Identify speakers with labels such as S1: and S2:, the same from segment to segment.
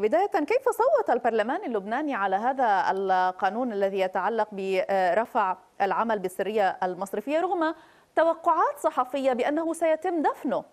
S1: بداية كيف صوت البرلمان اللبناني على هذا القانون الذي يتعلق برفع العمل بالسرية المصرفية رغم توقعات صحفية بأنه سيتم دفنه؟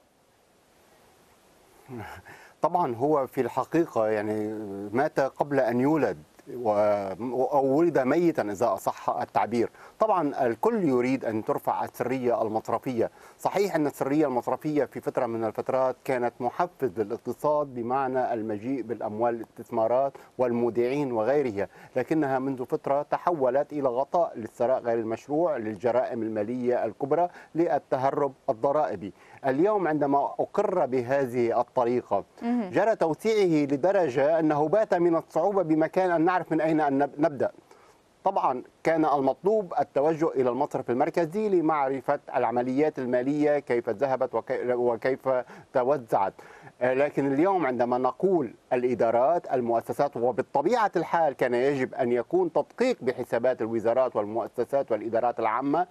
S2: طبعا هو في الحقيقة يعني مات قبل أن يولد. أو ولد ميتا إذا أصح التعبير. طبعا الكل يريد أن ترفع السرية المصرفية صحيح أن السرية المصرفية في فترة من الفترات كانت محفز للاقتصاد بمعنى المجيء بالأموال الاستثمارات والمودعين وغيرها لكنها منذ فترة تحولت إلى غطاء للثراء غير المشروع للجرائم المالية الكبرى للتهرب الضرائبي. اليوم عندما أقر بهذه الطريقة جرى توسيعه لدرجة أنه بات من الصعوبة بمكان أن نعرف من أين أن نبدأ؟ طبعا كان المطلوب التوجه إلى المصرف المركزي لمعرفة العمليات المالية كيف ذهبت وكيف توزعت. لكن اليوم عندما نقول الإدارات المؤسسات وبالطبيعة الحال كان يجب أن يكون تدقيق بحسابات الوزارات والمؤسسات والإدارات العامة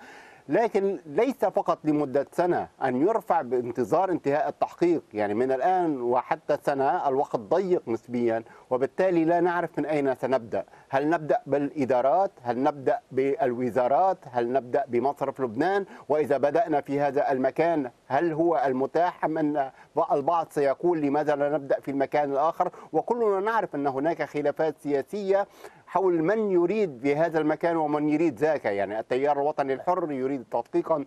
S2: لكن ليس فقط لمدة سنة أن يرفع بانتظار انتهاء التحقيق. يعني من الآن وحتى سنة الوقت ضيق نسبيا وبالتالي لا نعرف من أين سنبدأ. هل نبدأ بالإدارات؟ هل نبدأ بالوزارات؟ هل نبدأ بمصرف لبنان؟ وإذا بدأنا في هذا المكان هل هو المتاح أم أن البعض سيقول لماذا لا نبدأ في المكان الآخر؟ وكلنا نعرف أن هناك خلافات سياسية حول من يريد بهذا المكان ومن يريد ذاك. يعني التيار الوطني الحر يريد تدقيقا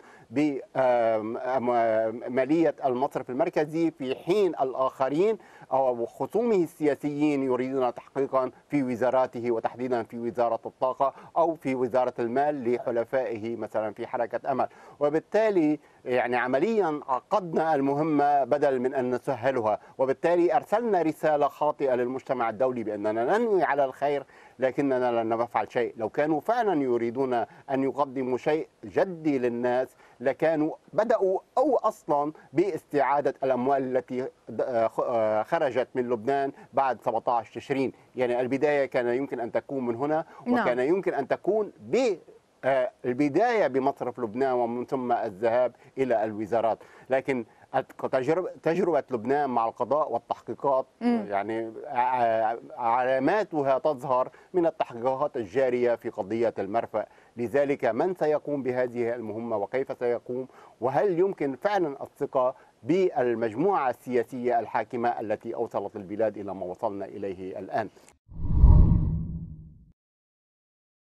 S2: بمالية المصرف المركزي في حين الآخرين أو خصومه السياسيين يريدون تحقيقا في وزاراته وتحديدا في وزارة الطاقة أو في وزارة المال لحلفائه مثلا في حركة أمل. وبالتالي يعني عمليا عقدنا المهمة بدل من أن نسهلها. وبالتالي أرسلنا رسالة خاطئة للمجتمع الدولي بأننا ننوي على الخير لكننا لن نفعل شيء لو كانوا فعلا يريدون أن يقدموا شيء جدي للناس لكانوا بدأوا أو أصلا باستعادة الأموال التي خرجت من لبنان بعد 17 تشرين يعني البداية كان يمكن أن تكون من هنا وكان نعم. يمكن أن تكون ب البداية بمصرف لبنان ومن ثم الذهاب إلى الوزارات. لكن تجربة, تجربة لبنان مع القضاء والتحقيقات م. يعني علاماتها تظهر من التحقيقات الجارية في قضية المرفأ. لذلك من سيقوم بهذه المهمة وكيف سيقوم؟ وهل يمكن فعلا الثقة بالمجموعة السياسية الحاكمة التي أوصلت البلاد إلى ما وصلنا إليه الآن؟